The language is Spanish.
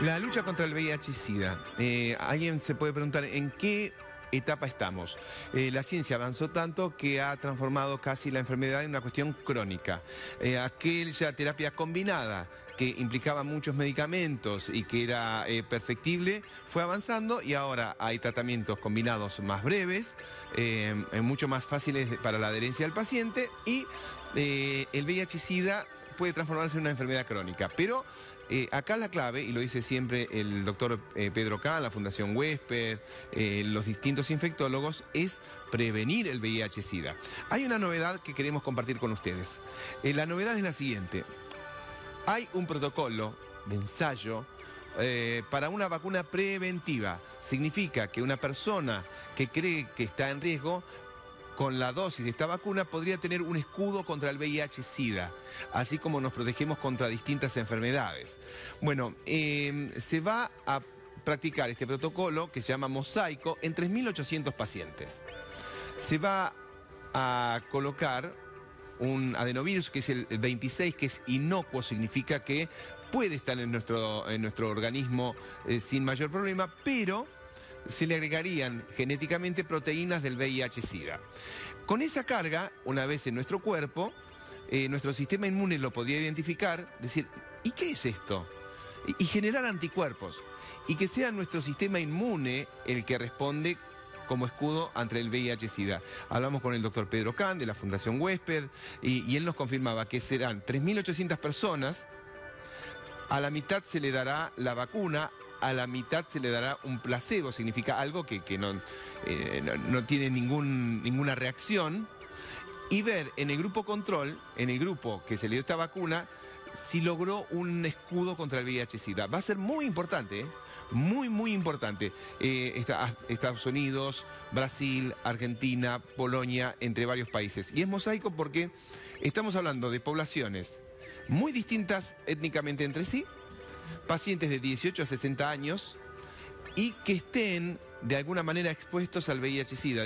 La lucha contra el VIH-Sida. Eh, alguien se puede preguntar en qué etapa estamos. Eh, la ciencia avanzó tanto que ha transformado casi la enfermedad en una cuestión crónica. Eh, aquella terapia combinada que implicaba muchos medicamentos y que era perfectible, fue avanzando y ahora hay tratamientos combinados más breves, mucho más fáciles para la adherencia del paciente y el VIH-Sida puede transformarse en una enfermedad crónica. Pero eh, acá la clave, y lo dice siempre el doctor eh, Pedro K, la Fundación Huésped, eh, los distintos infectólogos, es prevenir el VIH-Sida. Hay una novedad que queremos compartir con ustedes. la novedad es la siguiente. Hay un protocolo de ensayo para una vacuna preventiva. Significa que una persona que cree que está en riesgo con la dosis de esta vacuna podría tener un escudo contra el VIH-Sida, así como nos protegemos contra distintas enfermedades. Bueno, em, se va a practicar este protocolo que se llama Mosaico en 3.800 pacientes. Se va a colocar un adenovirus que es el 26, que es inocuo, significa que puede estar en nuestro, en nuestro organismo eh, sin mayor problema, pero se le agregarían genéticamente proteínas del VIH-Sida. Con esa carga, una vez en nuestro cuerpo, eh, nuestro sistema inmune lo podría identificar, decir, ¿y qué es esto? Y, generar anticuerpos. Y que sea nuestro sistema inmune el que responde como escudo ante el VIH-Sida. Hablamos con el doctor Pedro Can de la Fundación Huésped y, y él nos confirmaba que serán 3.800 personas, a la mitad se le dará la vacuna, a la mitad se le dará un placebo, significa algo que, eh, no, no, tiene ningún, ninguna reacción, y ver en el grupo control, en el grupo que se le dio esta vacuna, si logró un escudo contra el VIH-Sida. Va a ser muy importante, ¿eh? muy, muy importante. Eh, Estados Unidos, Brasil, Argentina, Polonia, entre varios países. Y es mosaico porque estamos hablando de poblaciones muy distintas étnicamente entre sí, pacientes de 18 a 60 años y que estén de alguna manera expuestos al VIH-Sida.